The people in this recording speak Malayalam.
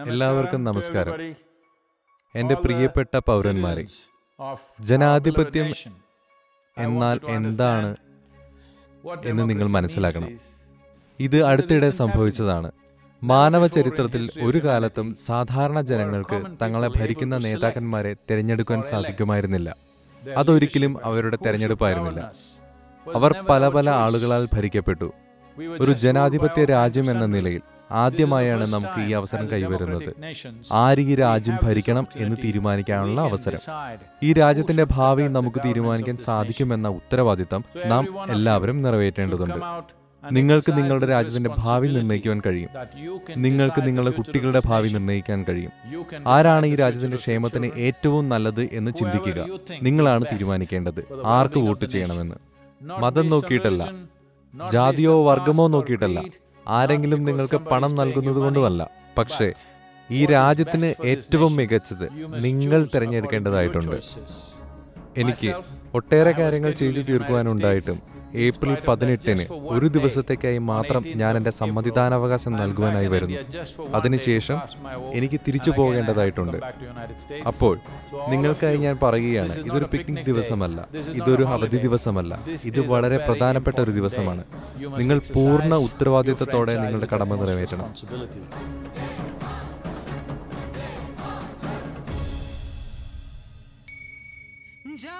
എല്ലാവർക്കും നമസ്കാരം. എന്റെ പ്രിയപ്പെട്ട പൗരന്മാരെ ജനാധിപത്യം എന്നാൽ എന്താണ് എന്ന് നിങ്ങൾ മനസ്സിലാക്കണം. ഇത് അടുത്തിടെ സംഭവിച്ചതാണ്. മാനവ ചരിത്രത്തിൽ ഒരു കാലത്തും സാധാരണ ജനങ്ങൾക്ക് തങ്ങളെ ഭരിക്കുന്ന നേതാക്കന്മാരെ തിരഞ്ഞെടുക്കാൻ സാധിക്കുമായിരുന്നില്ല. അതൊരിക്കലും അവരുടെ തെരഞ്ഞെടുപ്പായിരുന്നില്ല. അവർ പല പല ആളുകളാൽ ഭരിക്കപ്പെട്ടു. ഒരു ജനാധിപത്യ രാജ്യം എന്ന നിലയിൽ ആദ്യമായാണ് നമുക്ക് ഈ അവസരം കൈവരുന്നത്. ആര് ഈ രാജ്യം ഭരിക്കണം എന്ന് തീരുമാനിക്കാനുള്ള അവസരം. ഈ രാജ്യത്തിന്റെ ഭാവി നമുക്ക് തീരുമാനിക്കാൻ സാധിക്കുമെന്ന ഉത്തരവാദിത്തം നാം എല്ലാവരും നിറവേറ്റേണ്ടതുണ്ട്. നിങ്ങൾക്ക് നിങ്ങളുടെ രാജ്യത്തിന്റെ ഭാവി നിർണയിക്കുവാൻ കഴിയും. നിങ്ങൾക്ക് നിങ്ങളുടെ കുട്ടികളുടെ ഭാവി നിർണയിക്കാൻ കഴിയും. ആരാണ് ഈ രാജ്യത്തിന്റെ ക്ഷേമത്തിന് ഏറ്റവും നല്ലത് എന്ന് ചിന്തിക്കുക. നിങ്ങളാണ് തീരുമാനിക്കേണ്ടത്. ആർക്ക് വോട്ട് ചെയ്യണമെന്ന്. മതം നോക്കിയിട്ടല്ല. ജാതിയോ വർഗമോ നോക്കിയിട്ടല്ല. ആരെങ്കിലും നിങ്ങൾക്ക് പണം നൽകുന്നത് കൊണ്ടുമല്ല പക്ഷേ ഈ രാജ്യത്തിന് ഏറ്റവും മികച്ചത് നിങ്ങൾ തിരഞ്ഞെടുക്കേണ്ടതായിട്ടുണ്ട്. എനിക്ക് ഒട്ടേറെ കാര്യങ്ങൾ ചെയ്തു തീർക്കുവാനുണ്ടായിട്ടും ഏപ്രിൽ പതിനെട്ടിന് ഒരു ദിവസത്തേക്കായി മാത്രം ഞാൻ എന്റെ സമ്മതിദാനാവകാശം നൽകുവാനായി വരുന്നു. അതിനുശേഷം എനിക്ക് തിരിച്ചു പോകേണ്ടതായിട്ടുണ്ട്. അപ്പോൾ നിങ്ങൾക്കായി ഞാൻ പറയുകയാണ് ഇതൊരു പിക്നിക് ദിവസമല്ല ഇതൊരു അവധി ദിവസമല്ല ഇത് വളരെ പ്രധാനപ്പെട്ട ഒരു ദിവസമാണ്. നിങ്ങൾ പൂർണ ഉത്തരവാദിത്തത്തോടെ നിങ്ങളുടെ കടമ നിറവേറ്റണം. जा